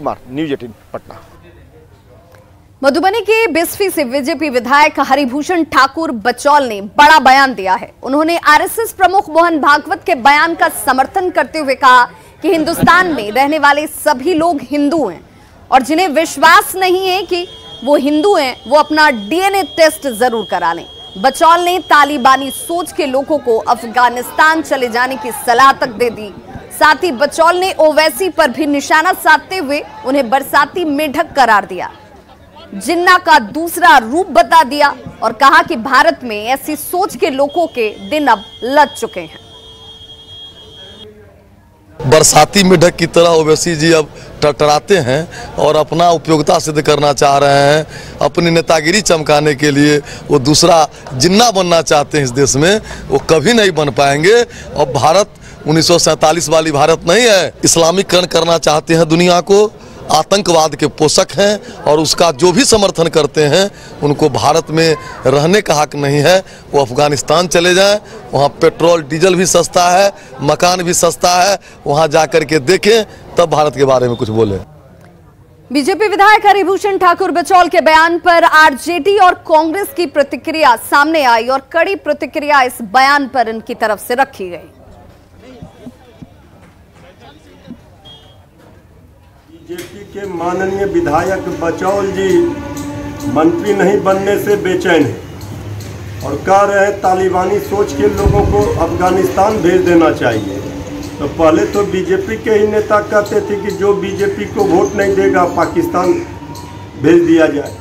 Kumar, news eighteen, Patna. Madhubani के बिस्फी से BJP विधायक हरिभूषण ठाकुर बचौल ने बड़ा बयान दिया है। उन्होंने आरएसएस प्रमुख मोहन भागवत के बयान का समर्थन करते हुए कहा कि हिंदुस्तान में रहने वाले सभी लोग हिंदू हैं और जिन्हें विश्वास नहीं है कि वो हिंदू हैं, वो अपना डीएनए टेस्ट ज़रूर करा लें। बचौल ने तालिबानी सोच के लोगों को अफ़गानिस्तान चले जाने की सलाह तक दे दी। साथ ही बचौल ने ओवैसी पर भी निशाना साधते हुए उन्हें बरसाती मेढक करार दिया। जिन्ना का दूसरा रूप बता दिया और कहा कि भारत में ऐसी सोच के लोगों के दिन अब लग चुके हैं। बरसाती मेढक की तरह ओवैसी जी अब टटराते हैं और अपना उपयोगिता सिद्ध करना चाह रहे हैं। अपनी नेतागिरी चमकाने के लिए वो दूसरा जिन्ना बनना चाहते हैं इस देश में, वो कभी नहीं बन पाएँगे। और भारत उन्नीस वाली भारत नहीं है। इस्लामीकरण करना चाहते हैं दुनिया को, आतंकवाद के पोषक हैं और उसका जो भी समर्थन करते हैं, उनको भारत में रहने का हक नहीं है। वो अफ़गानिस्तान चले जाएँ, वहाँ पेट्रोल, डीजल भी सस्ता है, मकान भी सस्ता है, वहाँ जा कर के देखें, तब भारत के बारे में कुछ बोले। बीजेपी विधायक हरिभूषण ठाकुर बचौल के बयान पर आरजेडी और कांग्रेस की प्रतिक्रिया सामने आई और कड़ी प्रतिक्रिया इस बयान पर इनकी तरफ़ से रखी गई। बीजेपी के माननीय विधायक बचौल जी मंत्री नहीं बनने से बेचैन है और कह रहे हैं, तालिबानी सोच के लोगों को अफ़गानिस्तान भेज देना चाहिए। तो पहले तो बीजेपी के ही नेता कहते थे कि जो बीजेपी को वोट नहीं देगा, पाकिस्तान भेज दिया जाए।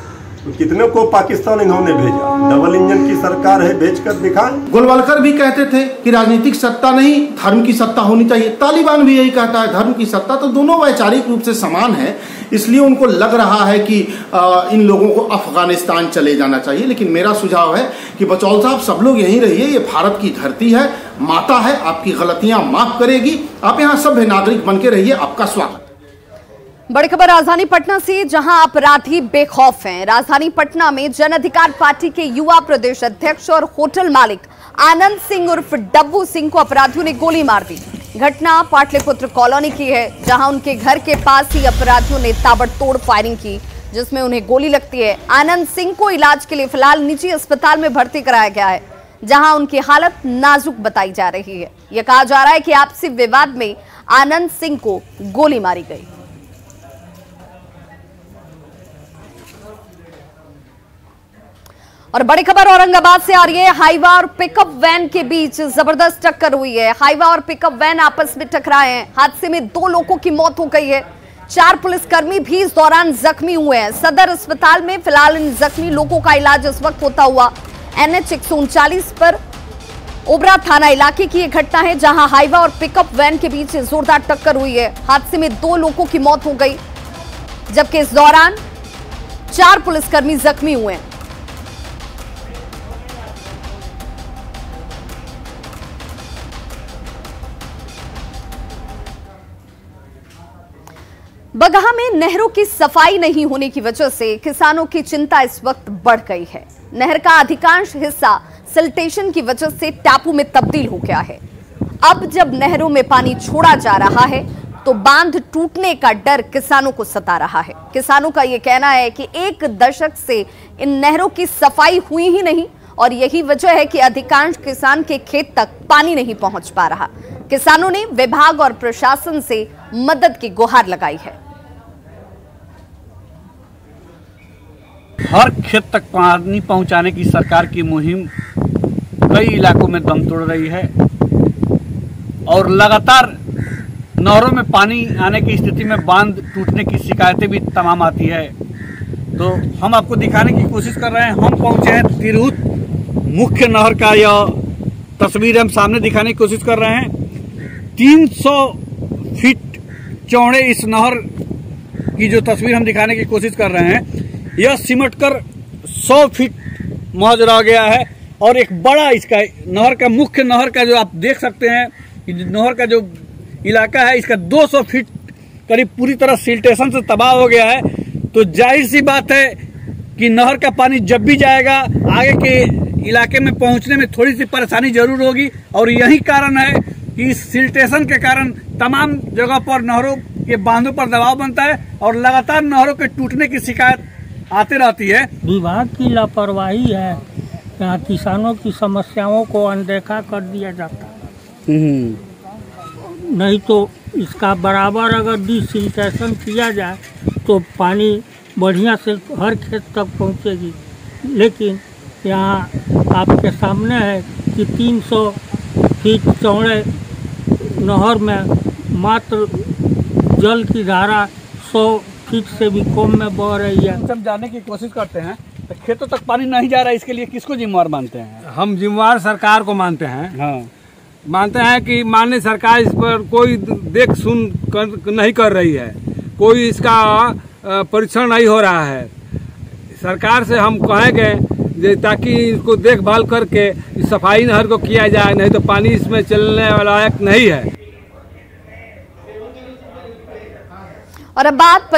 कितने को पाकिस्तान इन्होंने भेजा? डबल इंजन की सरकार है भेज कर दिखाएँ। गोलवालकर भी कहते थे कि राजनीतिक सत्ता नहीं धर्म की सत्ता होनी चाहिए। तालिबान भी यही कहता है धर्म की सत्ता तो दोनों वैचारिक रूप से समान है इसलिए उनको लग रहा है कि आ, इन लोगों को अफ़गानिस्तान चले जाना चाहिए। लेकिन मेरा सुझाव है कि बचौल साहब सब लोग यहीं रहिए ये भारत की धरती है माता है आपकी गलतियाँ माफ़ करेगी। आप यहाँ सभ्य नागरिक बन के रहिए आपका स्वागत। बड़ी खबर राजधानी पटना से, जहाँ अपराधी बेखौफ हैं। राजधानी पटना में जन अधिकार पार्टी के युवा प्रदेश अध्यक्ष और होटल मालिक आनंद सिंह उर्फ़ डब्बू सिंह को अपराधियों ने गोली मार दी। घटना पाटलिपुत्र कॉलोनी की है, जहाँ उनके घर के पास ही अपराधियों ने ताबड़तोड़ फायरिंग की, जिसमें उन्हें गोली लगती है। आनंद सिंह को इलाज के लिए फ़िलहाल निजी अस्पताल में भर्ती कराया गया है, जहाँ उनकी हालत नाजुक बताई जा रही है। यह कहा जा रहा है कि आपसी विवाद में आनंद सिंह को गोली मारी गई। और बड़ी खबर औरंगाबाद से आ रही है। हाईवा और पिकअप वैन के बीच ज़बरदस्त टक्कर हुई है। हाईवा और पिकअप वैन आपस में टकराए हैं। हादसे में दो लोगों की मौत हो गई है। चार पुलिसकर्मी भी इस दौरान जख्मी हुए हैं। सदर अस्पताल में फ़िलहाल इन जख्मी लोगों का इलाज इस वक्त होता हुआ। एनएच एक पर ओबरा थाना इलाके की यह घटना है, जहाँ हाईवा और पिकअप वैन के बीच जोरदार टक्कर हुई है। हादसे में दो लोगों की मौत हो गई, जबकि इस दौरान चार पुलिसकर्मी जख्मी हुए हैं। बगहा में नहरों की सफ़ाई नहीं होने की वजह से किसानों की चिंता इस वक्त बढ़ गई है। नहर का अधिकांश हिस्सा सिल्टेशन की वजह से टापू में तब्दील हो गया है। अब जब नहरों में पानी छोड़ा जा रहा है तो बाँध टूटने का डर किसानों को सता रहा है। किसानों का यह कहना है कि एक दशक से इन नहरों की सफ़ाई हुई ही नहीं, और यही वजह है कि अधिकांश किसान के खेत तक पानी नहीं पहुँच पा रहा। किसानों ने विभाग और प्रशासन से मदद की गुहार लगाई है। हर खेत तक पानी पहुँचाने की सरकार की मुहिम कई इलाकों में दम तोड़ रही है और लगातार नहरों में पानी आने की स्थिति में बाँध टूटने की शिकायतें भी तमाम आती है। तो हम आपको दिखाने की कोशिश कर रहे हैं। हम पहुँचे हैं तिरहुत मुख्य नहर का यह तस्वीर हम सामने दिखाने की कोशिश कर रहे हैं। 300 फीट चौड़े इस नहर की जो तस्वीर हम दिखाने की कोशिश कर रहे हैं, यह सिमट कर 100 फीट महज रह गया है और एक बड़ा इसका नहर का, मुख्य नहर का जो आप देख सकते हैं नहर का जो इलाका है, इसका 200 फीट करीब पूरी तरह सिल्टेशन से तबाह हो गया है। तो ज़ाहिर सी बात है कि नहर का पानी जब भी जाएगा, आगे के इलाके में पहुँचने में थोड़ी सी परेशानी ज़रूर होगी और यही कारण है कि इस सिल्टेशन के कारण तमाम जगह पर नहरों के बांधों पर दबाव बनता है और लगातार नहरों के टूटने की शिकायत आती रहती है। विभाग की लापरवाही है यहाँ किसानों की समस्याओं को अनदेखा कर दिया जाता है। नहीं तो इसका बराबर अगर डिसिल्टेशन किया जाए तो पानी बढ़िया से हर खेत तक पहुँचेगी। लेकिन यहाँ आपके सामने है कि 300 फीट चौड़े नहर में मात्र जल की धारा 100 फीट से भी कम में बह रही है। जब जाने की कोशिश करते हैं तो खेतों तक पानी नहीं जा रहा है इसके लिए किसको जिम्मेवार मानते हैं? हम जिम्मेवार सरकार को मानते हैं। हाँ। मानते हैं कि माननीय सरकार इस पर कोई देख सुन कर, नहीं कर रही है। कोई इसका परीक्षण नहीं हो रहा है। सरकार से हम कहेंगे ताकि इसको देखभाल करके इस सफ़ाई नहर को किया जाए, नहीं तो पानी इसमें चलने वाला नहीं है। और अब बात